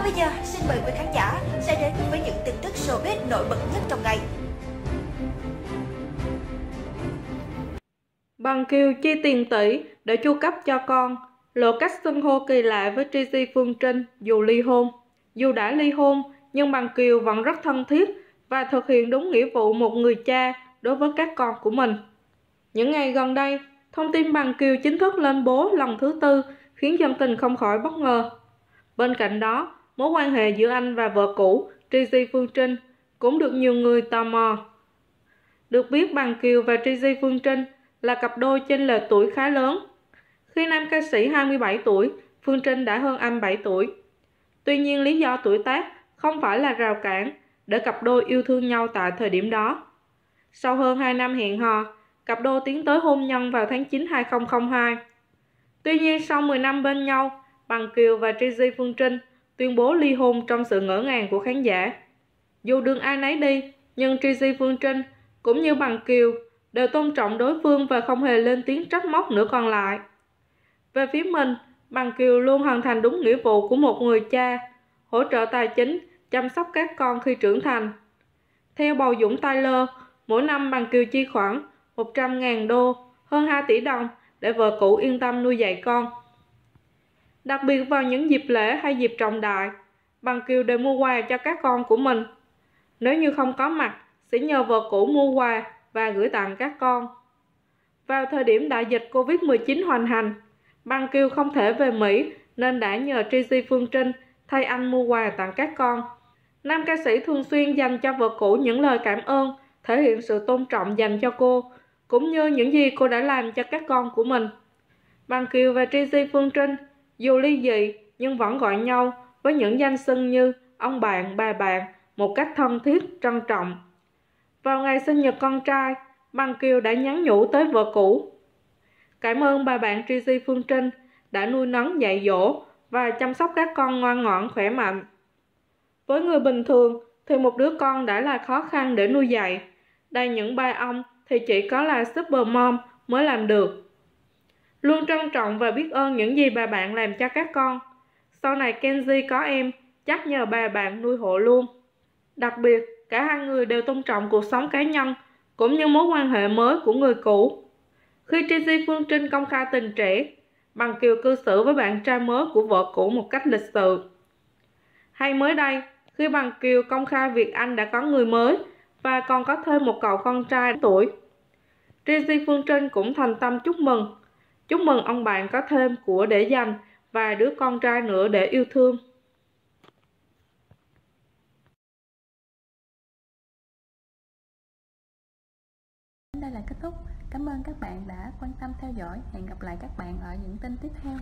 Còn bây giờ, xin mời quý khán giả sẽ đến với những tin tức showbiz nổi bật nhất trong ngày. Bằng Kiều chi tiền tỷ để chu cấp cho con, lộ cách xưng hô kỳ lạ với Tracy Phương Trinh dù ly hôn. Dù đã ly hôn, nhưng Bằng Kiều vẫn rất thân thiết và thực hiện đúng nghĩa vụ một người cha đối với các con của mình. Những ngày gần đây, thông tin Bằng Kiều chính thức lên bố lần thứ tư khiến dân tình không khỏi bất ngờ. Bên cạnh đó, mối quan hệ giữa anh và vợ cũ Trizy Phương Trinh cũng được nhiều người tò mò. Được biết Bằng Kiều và Trizy Phương Trinh là cặp đôi chênh lệch tuổi khá lớn. Khi nam ca sĩ 27 tuổi, Phương Trinh đã hơn anh 7 tuổi. Tuy nhiên lý do tuổi tác không phải là rào cản để cặp đôi yêu thương nhau tại thời điểm đó. Sau hơn 2 năm hẹn hò, cặp đôi tiến tới hôn nhân vào tháng 9 2002. Tuy nhiên sau 10 năm bên nhau, Bằng Kiều và Trizy Phương Trinh tuyên bố ly hôn trong sự ngỡ ngàng của khán giả. Dù đường ai nấy đi, nhưng Trizy Phương Trinh cũng như Bằng Kiều đều tôn trọng đối phương và không hề lên tiếng trách móc nữa còn lại. Về phía mình, Bằng Kiều luôn hoàn thành đúng nghĩa vụ của một người cha, hỗ trợ tài chính, chăm sóc các con khi trưởng thành. Theo Bầu Dũng Tyler, mỗi năm Bằng Kiều chi khoảng 100.000 đô, hơn 2 tỷ đồng để vợ cũ yên tâm nuôi dạy con. Đặc biệt vào những dịp lễ hay dịp trọng đại, Bằng Kiều đều mua quà cho các con của mình. Nếu như không có mặt, sẽ nhờ vợ cũ mua quà và gửi tặng các con. Vào thời điểm đại dịch Covid-19 hoành hành, Bằng Kiều không thể về Mỹ nên đã nhờ Tracy Phương Trinh thay anh mua quà tặng các con. Nam ca sĩ thường xuyên dành cho vợ cũ những lời cảm ơn, thể hiện sự tôn trọng dành cho cô, cũng như những gì cô đã làm cho các con của mình. Bằng Kiều và Tracy Phương Trinh dù ly dị nhưng vẫn gọi nhau với những danh xưng như ông bạn, bà bạn một cách thân thiết, trân trọng. Vào ngày sinh nhật con trai, Bằng Kiều đã nhắn nhủ tới vợ cũ. Cảm ơn bà bạn Tracy Phương Trinh đã nuôi nấng dạy dỗ và chăm sóc các con ngoan ngoãn khỏe mạnh. Với người bình thường thì một đứa con đã là khó khăn để nuôi dạy. Đây những ba ông thì chỉ có là super mom mới làm được. Luôn trân trọng và biết ơn những gì bà bạn làm cho các con. Sau này Kenji có em, chắc nhờ bà bạn nuôi hộ luôn. Đặc biệt, cả hai người đều tôn trọng cuộc sống cá nhân cũng như mối quan hệ mới của người cũ. Khi Tracy Phương Trinh công khai tình trẻ, bằng kiều cư xử với bạn trai mới của vợ cũ một cách lịch sự. Hay mới đây, khi bằng kiều công khai việc anh đã có người mới và còn có thêm một cậu con trai tuổi. Tracy Phương Trinh cũng thành tâm chúc mừng. Chúc mừng ông bạn có thêm của để dành và đứa con trai nữa để yêu thương. đây là kết thúc. Cảm ơn các bạn đã quan tâm theo dõi. Hẹn gặp lại các bạn ở những tin tiếp theo.